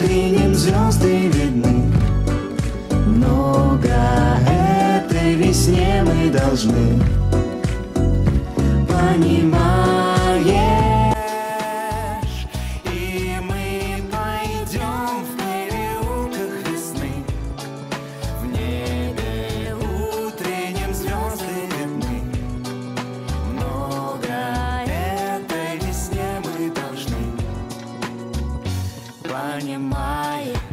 утренним звезды видны. Много этой весне мы должны. понимает.